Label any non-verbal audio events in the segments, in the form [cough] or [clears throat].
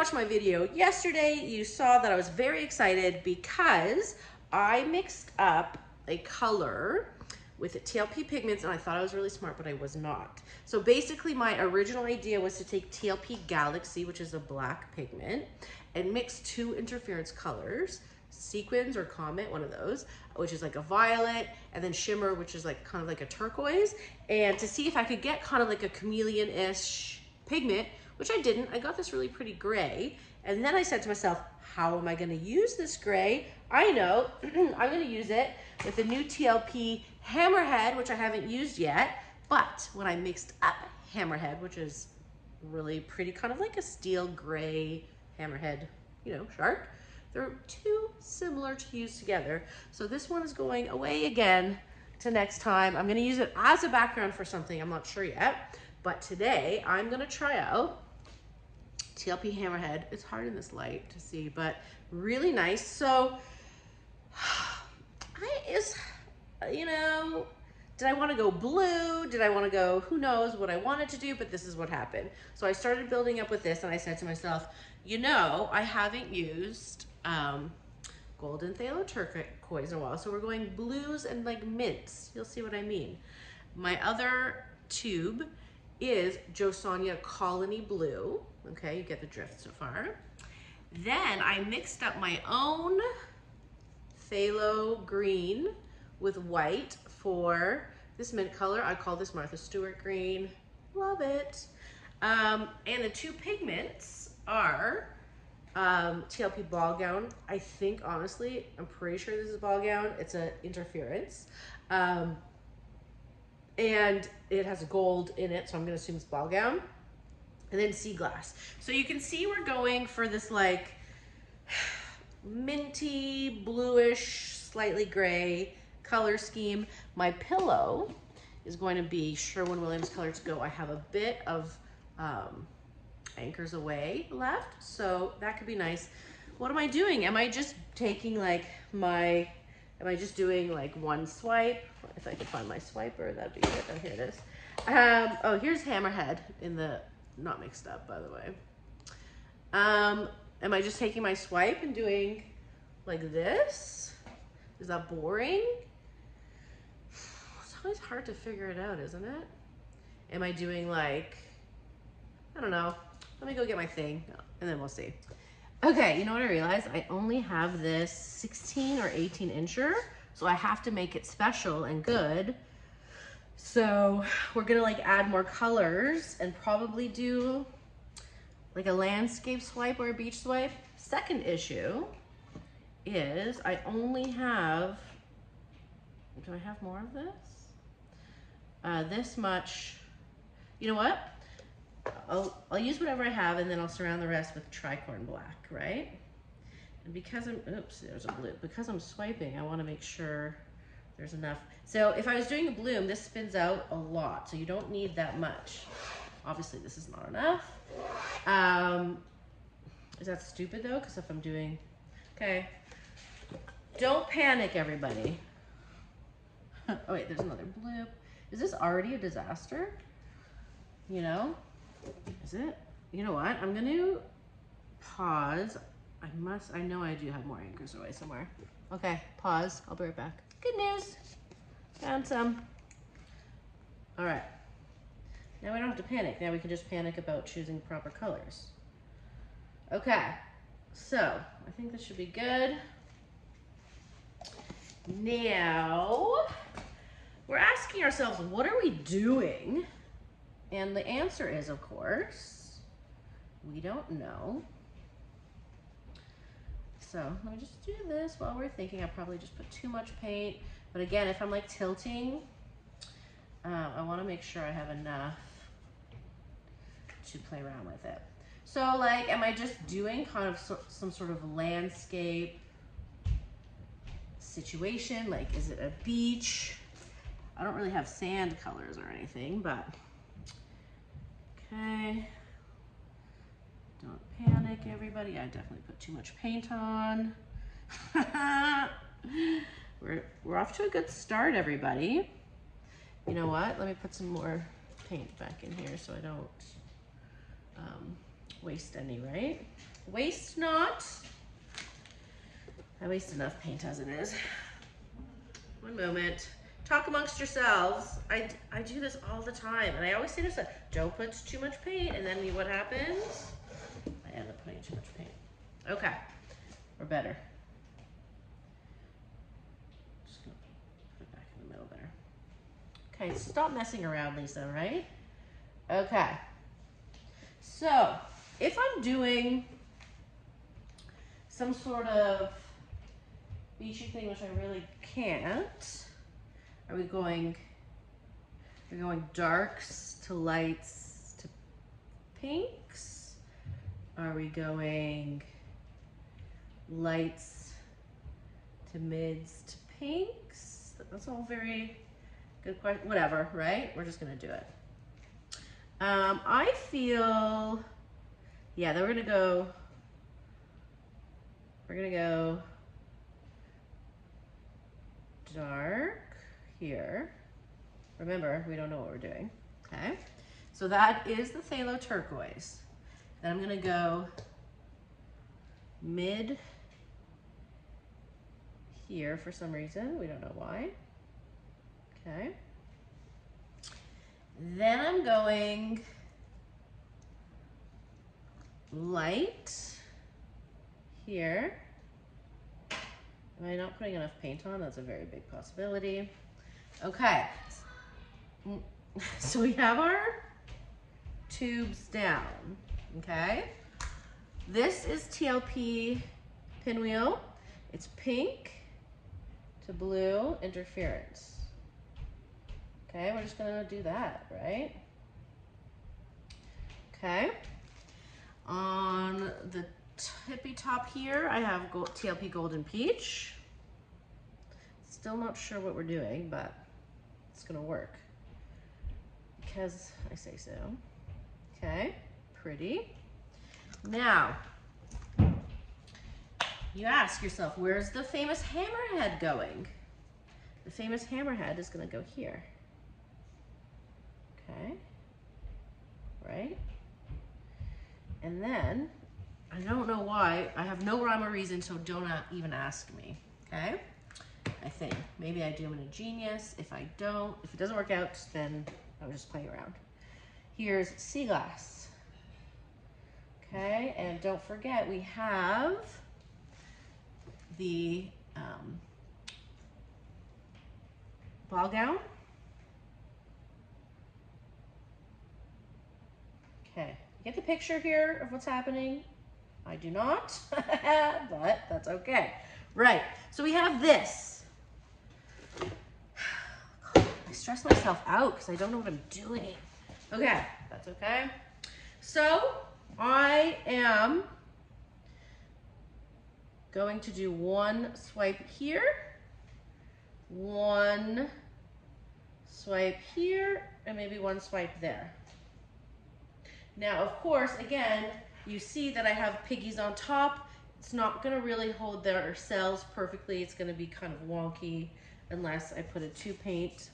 watched my video yesterday, you saw that I was very excited because I mixed up a color with TLP pigments and I thought I was really smart, but I was not. So basically my original idea was to take TLP Galaxy, which is a black pigment, and mix two interference colors, sequins or comet, one of those, which is like a violet, and then shimmer, which is like kind of like a turquoise, and to see if I could get kind of like a chameleon-ish pigment, which I didn't. I got this really pretty gray, and then I said to myself, how am I gonna use this gray? I know, [clears throat] I'm gonna use it with the new TLP Hammerhead, which I haven't used yet, but when I mixed up Hammerhead, which is really pretty, kind of like a steel gray hammerhead, you know, shark, they're too similar to use together. So this one is going away again to next time. I'm gonna use it as a background for something, I'm not sure yet, but today I'm gonna try out TLP Hammerhead. It's hard in this light to see, but really nice. So [sighs] I is, you know, did I want to go blue? Did I want to go, who knows what I wanted to do, but this is what happened. So I started building up with this and I said to myself, you know, I haven't used um, golden phthalo turquoise in a while. So we're going blues and like mints. You'll see what I mean. My other tube is Jo Sonja Colony Blue. Okay, you get the drift so far. Then I mixed up my own phthalo green with white for this mint color. I call this Martha Stewart green. Love it. Um, and the two pigments are um, TLP ball gown. I think, honestly, I'm pretty sure this is ball gown. It's an interference. Um, and it has gold in it, so I'm gonna assume it's ball gown. And then sea glass. So you can see we're going for this like minty, bluish, slightly gray color scheme. My pillow is going to be Sherwin-Williams Color to Go. I have a bit of um, anchors aweigh left, so that could be nice. What am I doing? Am I just taking like my, am I just doing like one swipe? If I could find my swiper, that'd be good. Oh, here it is. Um, oh, here's Hammerhead in the, not mixed up, by the way. Um, am I just taking my swipe and doing like this? Is that boring? It's always hard to figure it out, isn't it? Am I doing like, I don't know. Let me go get my thing and then we'll see. Okay, you know what I realized? I only have this 16 or 18 incher, so I have to make it special and good. So we're gonna like add more colors and probably do like a landscape swipe or a beach swipe. Second issue is I only have, do I have more of this? Uh, this much, you know what? I'll, I'll use whatever I have and then I'll surround the rest with tricorn black, right? And because I'm, oops, there's a blue. Because I'm swiping, I wanna make sure there's enough. So if I was doing a bloom, this spins out a lot, so you don't need that much. Obviously this is not enough. Um, is that stupid though? Because if I'm doing, okay. Don't panic, everybody. [laughs] oh wait, there's another bloop. Is this already a disaster? You know? Is it? You know what? I'm gonna pause. I must, I know I do have more anchors aweigh somewhere. Okay, pause. I'll be right back. Good news. Found some. All right. Now we don't have to panic. Now we can just panic about choosing proper colors. Okay, so I think this should be good. Now, we're asking ourselves, what are we doing? And the answer is, of course, we don't know. So let me just do this while we're thinking. I probably just put too much paint. But again, if I'm like tilting, uh, I wanna make sure I have enough to play around with it. So like, am I just doing kind of so, some sort of landscape situation? Like, is it a beach? I don't really have sand colors or anything, but okay. Don't panic, everybody. I definitely put too much paint on. [laughs] we're, we're off to a good start, everybody. You know what? Let me put some more paint back in here so I don't um, waste any, right? Waste not. I waste enough paint as it is. One moment. Talk amongst yourselves. I, I do this all the time. And I always say this, don't put too much paint. And then what happens? I end up putting too much paint. Okay, or better. Just gonna put it back in the middle there. Okay, stop messing around, Lisa, right? Okay. So, if I'm doing some sort of beachy thing, which I really can't, are we going, are we going darks to lights to pinks? Are we going lights to mids to pinks? That's all very good question. Whatever, right? We're just gonna do it. Um, I feel, yeah, then we're gonna go, we're gonna go dark here. Remember, we don't know what we're doing, okay? So that is the phthalo turquoise. Then I'm gonna go mid here for some reason. We don't know why. Okay. Then I'm going light here. Am I not putting enough paint on? That's a very big possibility. Okay. [laughs] So we have our tubes down, okay? This is TLP pinwheel. It's pink to blue interference. Okay, we're just gonna do that, right? Okay. On the tippy top here, I have gold, TLP Golden Peach. Still not sure what we're doing, but it's gonna work because I say so. Okay, pretty. Now, you ask yourself, where's the famous hammerhead going? The famous hammerhead is gonna go here. Okay, right? And then, I don't know why, I have no rhyme or reason, so don't even ask me, okay? I think. Maybe I do in a genius. If I don't, if it doesn't work out, then I'm just playing around. Here's sea glass. Okay, and don't forget we have the um, ball gown. Okay, get the picture here of what's happening? I do not, [laughs] but that's okay. Right, so we have this. [sighs] I stress myself out because I don't know what I'm doing. Okay, that's okay. So I am going to do one swipe here, one swipe here, and maybe one swipe there. Now, of course, again, you see that I have piggies on top. It's not gonna really hold their cells perfectly. It's gonna be kind of wonky unless I put a two paint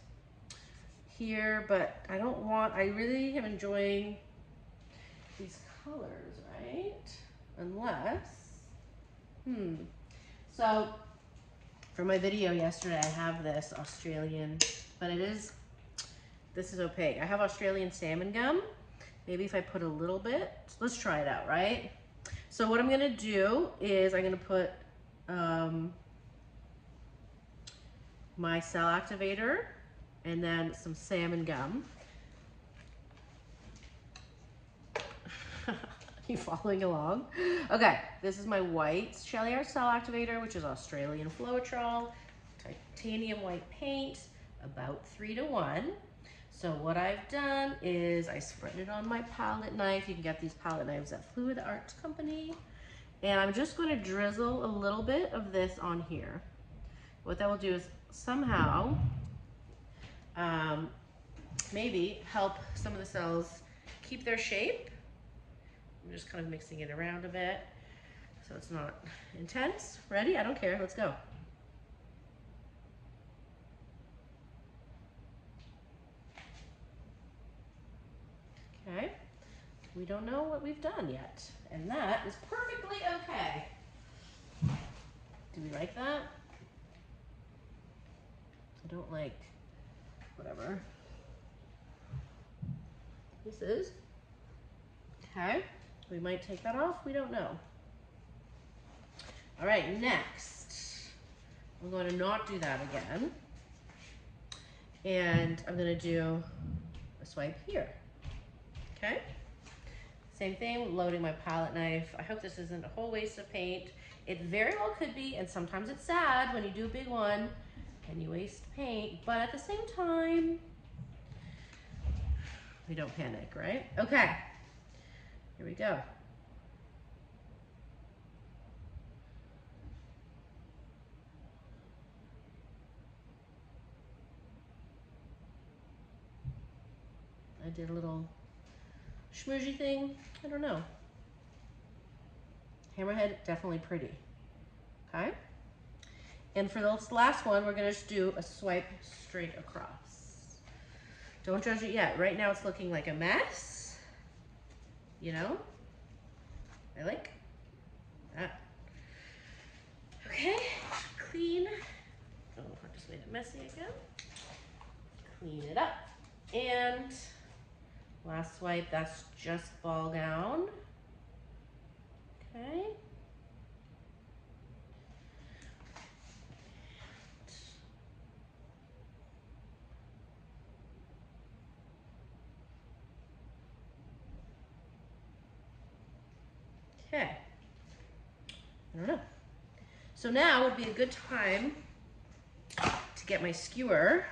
here, but I don't want, I really am enjoying these colors, right? Unless, hmm. So for my video yesterday, I have this Australian, but it is, this is opaque. I have Australian salmon gum. Maybe if I put a little bit, let's try it out, right? So what I'm gonna do is I'm gonna put um, my cell activator and then some salmon gum. [laughs] you following along? Okay, this is my white SheleeArt Cell Activator, which is Australian Floetrol, titanium white paint, about three to one. So what I've done is I spread it on my palette knife. You can get these palette knives at Fluid Art Company. And I'm just going to drizzle a little bit of this on here. What that will do is somehow um, maybe help some of the cells keep their shape. I'm just kind of mixing it around a bit so it's not intense. Ready? I don't care. Let's go. Okay, we don't know what we've done yet. And that is perfectly okay. Do we like that? I don't like whatever this is. Okay, we might take that off, we don't know. All right, next, I'm going to not do that again. And I'm gonna do a swipe here, okay? Same thing, loading my palette knife. I hope this isn't a whole waste of paint. It very well could be, and sometimes it's sad when you do a big one and you waste paint, but at the same time, we don't panic, right? Okay, here we go. I did a little schmoozhy thing. I don't know. Hammerhead, definitely pretty. Okay? And for this last one, we're gonna do a swipe straight across. Don't judge it yet. Right now it's looking like a mess. You know? I like that. Okay, clean. Oh, I just made it messy again. Clean it up. And last swipe, that's just ball gown. Okay. Okay. I don't know. So now would be a good time to get my skewer.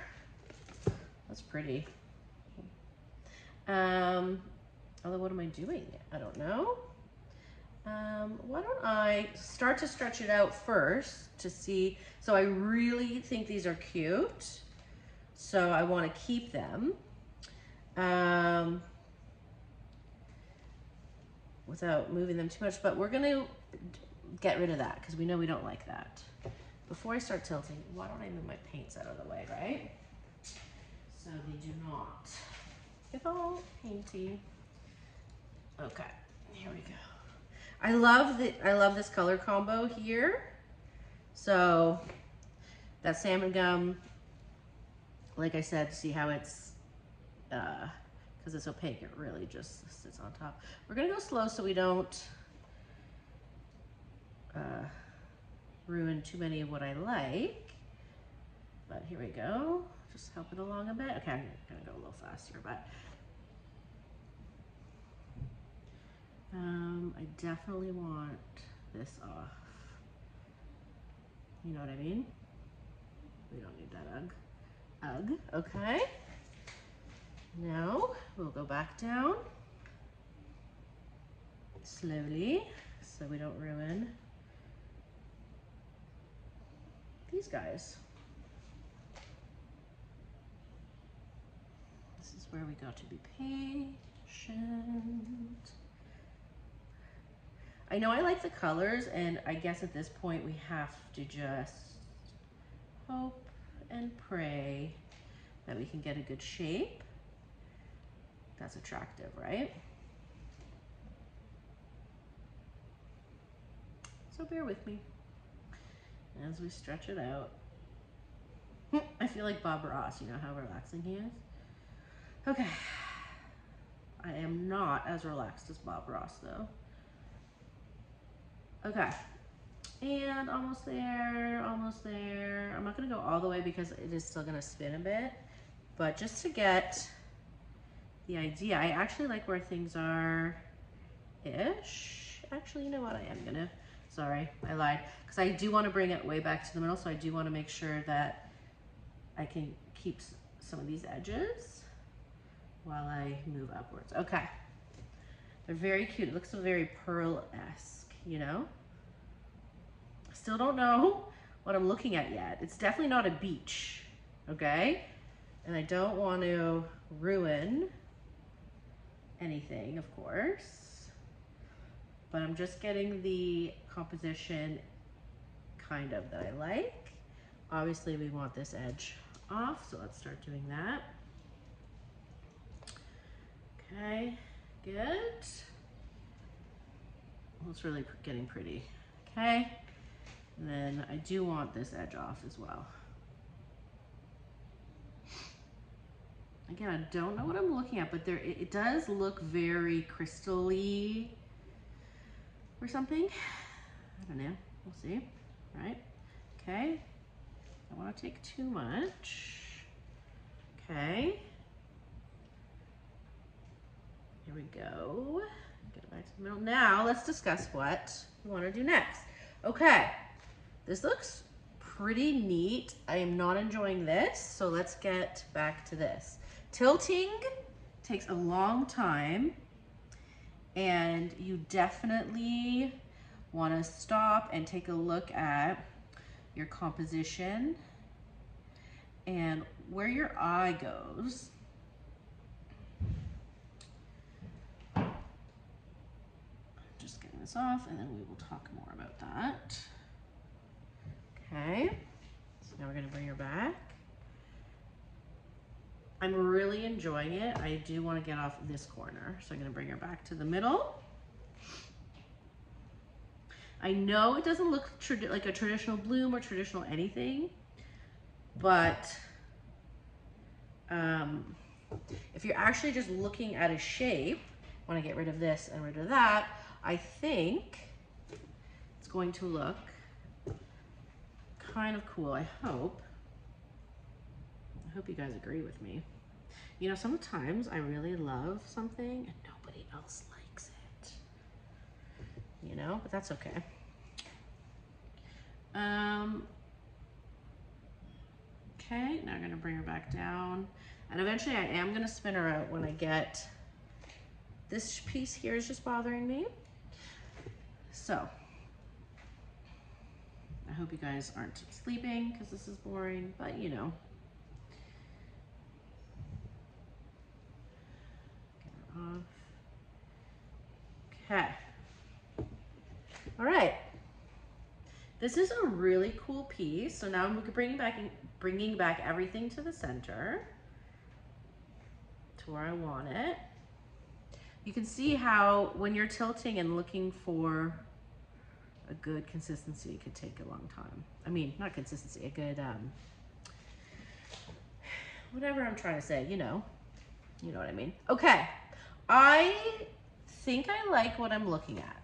That's pretty. Um, although what am I doing? I don't know. Um, why don't I start to stretch it out first to see. So I really think these are cute. So I want to keep them. Um, without moving them too much, but we're gonna get rid of that because we know we don't like that. Before I start tilting, why don't I move my paints out of the way, right? So they do not get all painty. Okay, here we go. I love the I love this color combo here. So that salmon gum, like I said, see how it's uh, because it's opaque, it really just sits on top. We're gonna go slow so we don't uh, ruin too many of what I like. But here we go, just help it along a bit. Okay, I'm gonna go a little faster, but um, I definitely want this off. You know what I mean? We don't need that ugh. Ugh, okay. Now we'll go back down slowly so we don't ruin these guys. This is where we got to be patient. I know I like the colors and I guess at this point we have to just hope and pray that we can get a good shape. That's attractive, right? So bear with me as we stretch it out. [laughs] I feel like Bob Ross, you know how relaxing he is? Okay. I am not as relaxed as Bob Ross though. Okay. And almost there, almost there. I'm not gonna go all the way because it is still gonna spin a bit, but just to get the idea. I actually like where things are ish. Actually, you know what? I am gonna, sorry, I lied. Because I do want to bring it way back to the middle, so I do want to make sure that I can keep some of these edges while I move upwards. Okay. They're very cute. It looks very pearl-esque, you know? Still don't know what I'm looking at yet. It's definitely not a beach, okay? And I don't want to ruin anything, of course. But I'm just getting the composition kind of that I like. Obviously we want this edge off, so let's start doing that. Okay, good. Well, it's really getting pretty. Okay. And then I do want this edge off as well. Again, I don't know what I'm looking at, but there it, it does look very crystally or something. I don't know. We'll see. Right? Okay. I don't want to take too much. Okay. Here we go. Get it back to the middle. Now let's discuss what we want to do next. Okay. This looks pretty neat. I am not enjoying this, so let's get back to this. Tilting takes a long time and you definitely want to stop and take a look at your composition and where your eye goes. Just getting this off and then we will talk more about that. Okay, so now we're gonna bring her back. I'm really enjoying it. I do want to get off this corner. So I'm going to bring her back to the middle. I know it doesn't look like a traditional bloom or traditional anything, but um, if you're actually just looking at a shape, want to get rid of this and rid of that, I think it's going to look kind of cool, I hope. Hope you guys agree with me. You know, sometimes I really love something and nobody else likes it. You know, but that's okay. Um, okay, now I'm gonna bring her back down. And eventually I am gonna spin her out when I get, this piece here is just bothering me. So, I hope you guys aren't sleeping because this is boring, but you know, Okay. All right. This is a really cool piece. So now I'm bringing back, bringing back everything to the center to where I want it. You can see how when you're tilting and looking for a good consistency, it could take a long time. I mean, not consistency, a good, um, whatever I'm trying to say, you know, you know what I mean. Okay. I think I like what I'm looking at.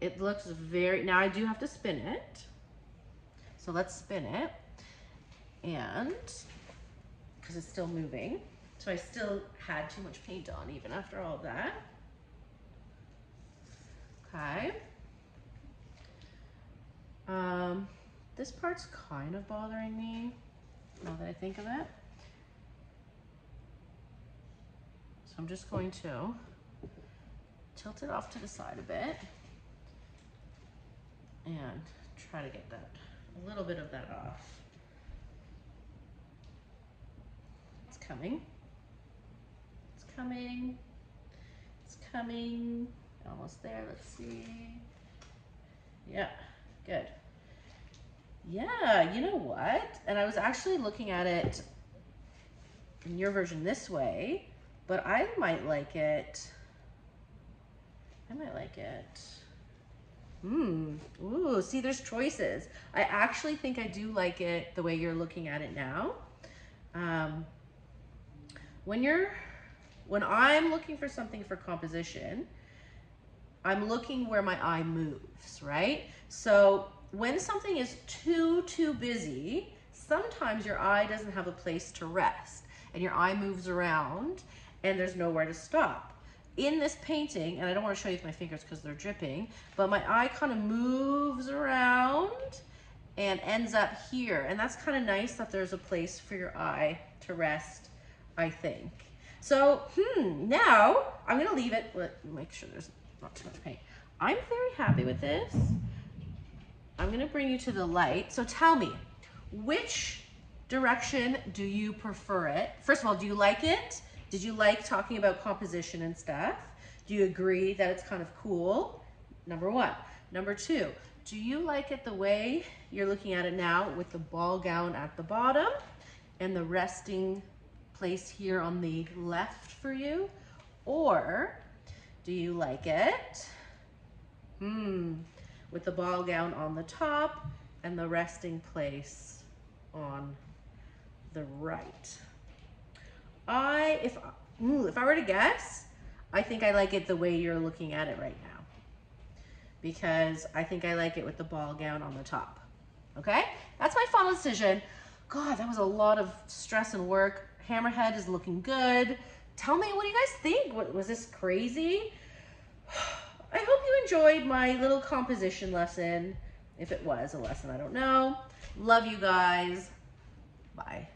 It looks very, now I do have to spin it. So let's spin it. And, because it's still moving. So I still had too much paint on even after all that. Okay. Um, this part's kind of bothering me now that I think of it. So I'm just going to tilt it off to the side a bit and try to get that, a little bit of that off. It's coming. It's coming. It's coming. Almost there, let's see. Yeah, good. Yeah, you know what? And I was actually looking at it in your version this way, but I might like it. I might like it. Hmm. Ooh, see, there's choices. I actually think I do like it the way you're looking at it now. Um, when you're, when I'm looking for something for composition, I'm looking where my eye moves, right? So when something is too, too busy, sometimes your eye doesn't have a place to rest and your eye moves around and there's nowhere to stop. In this painting, and I don't want to show you with my fingers because they're dripping, but my eye kind of moves around and ends up here. And that's kind of nice that there's a place for your eye to rest, I think. So, hmm, now I'm gonna leave it, let make sure there's not too much paint. I'm very happy with this. I'm gonna bring you to the light. So tell me, which direction do you prefer it? First of all, do you like it? Did you like talking about composition and stuff? Do you agree that it's kind of cool? Number one. Number two, do you like it the way you're looking at it now with the ball gown at the bottom and the resting place here on the left for you? Or do you like it? Hmm, with the ball gown on the top and the resting place on the right. I, if, if I were to guess, I think I like it the way you're looking at it right now. Because I think I like it with the ball gown on the top. Okay? That's my final decision. God, that was a lot of stress and work. Hammerhead is looking good. Tell me, what do you guys think? What, was this crazy? [sighs] I hope you enjoyed my little composition lesson. If it was a lesson, I don't know. Love you guys. Bye.